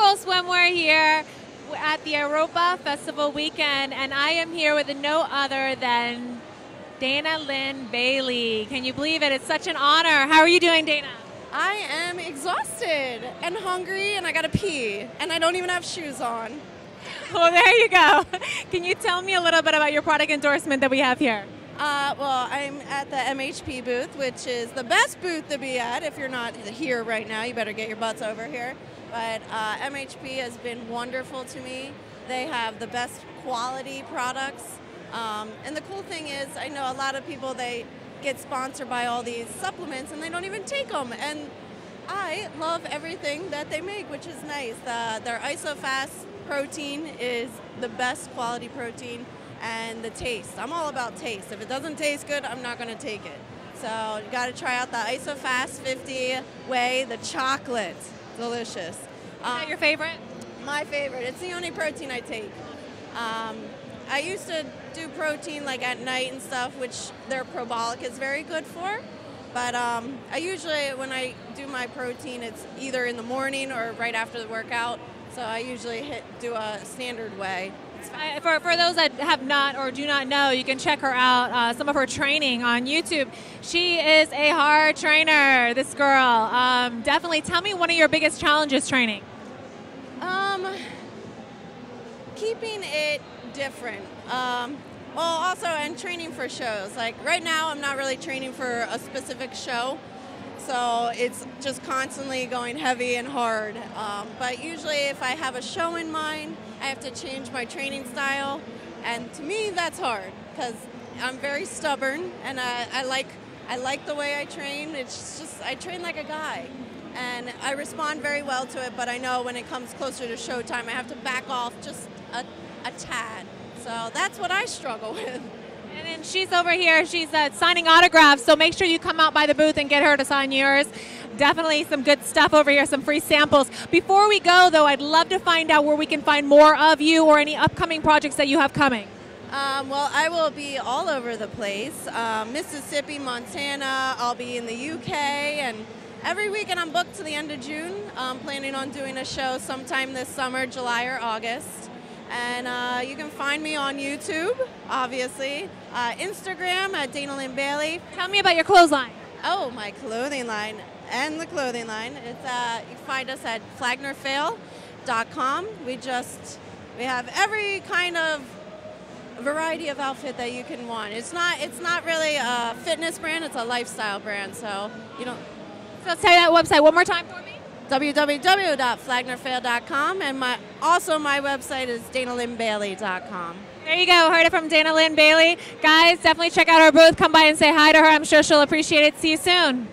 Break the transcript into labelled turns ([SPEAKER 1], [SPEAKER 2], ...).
[SPEAKER 1] Circle Swimwear here at the Europa Festival weekend, and I am here with no other than Dana Linn Bailey. Can you believe it? It's such an honor. How are you doing, Dana?
[SPEAKER 2] I am exhausted and hungry, and I gotta pee, and I don't even have shoes on.
[SPEAKER 1] Well, there you go. Can you tell me a little bit about your product endorsement that we have here?
[SPEAKER 2] Uh, well, I'm at the MHP booth, which is the best booth to be at. If you're not here right now, you better get your butts over here. But uh, MHP has been wonderful to me. They have the best quality products. Um, and the cool thing is, I know a lot of people, they get sponsored by all these supplements and they don't even take them. And I love everything that they make, which is nice. The, their IsoFast protein is the best quality protein and the taste. I'm all about taste. If it doesn't taste good, I'm not going to take it. So you got to try out the IsoFast 50 whey, the chocolate. Delicious.
[SPEAKER 1] Is that your favorite?
[SPEAKER 2] My favorite. It's the only protein I take. Um, I used to do protein like at night and stuff, which their probolic is very good for. But um, I usually, when I do my protein, it's either in the morning or right after the workout. So I usually hit do a standard whey.
[SPEAKER 1] For, for those that have not or do not know, you can check her out, uh, some of her training on YouTube. She is a hard trainer, this girl. Um, definitely tell me one of your biggest challenges training.
[SPEAKER 2] Um, keeping it different. Um, well, also, and training for shows. Like right now, I'm not really training for a specific show. So it's just constantly going heavy and hard. Um, but usually, if I have a show in mind, I have to change my training style. And to me, that's hard because I'm very stubborn and I, I, like I like the way I train. It's just I train like a guy, and I respond very well to it. But I know when it comes closer to showtime, I have to back off just a, a tad. So that's what I struggle with.
[SPEAKER 1] And then she's over here. She's uh, signing autographs. So make sure you come out by the booth and get her to sign yours. Definitely some good stuff over here, some free samples. Before we go, though, I'd love to find out where we can find more of you or any upcoming projects that you have coming.
[SPEAKER 2] Um, well, I will be all over the place um, Mississippi, Montana, I'll be in the UK, and every weekend I'm booked to the end of June. I'm planning on doing a show sometime this summer, July or August. And uh, you can find me on YouTube, obviously, uh, Instagram at Dana Linn Bailey.
[SPEAKER 1] Tell me about your clothesline.
[SPEAKER 2] Oh, my clothing line and the clothing line. It's uh, you can find us at flagnorfail.com. We just we have every kind of variety of outfit that you can want. It's not it's not really a fitness brand, it's a lifestyle brand. So you don't
[SPEAKER 1] So say that website one more time for me.
[SPEAKER 2] www.flagnorfail.com and my also my website is danalinnbailey.com.
[SPEAKER 1] There you go. Heard it from Dana Linn Bailey. Guys, definitely check out her booth. Come by and say hi to her. I'm sure she'll appreciate it. See you soon.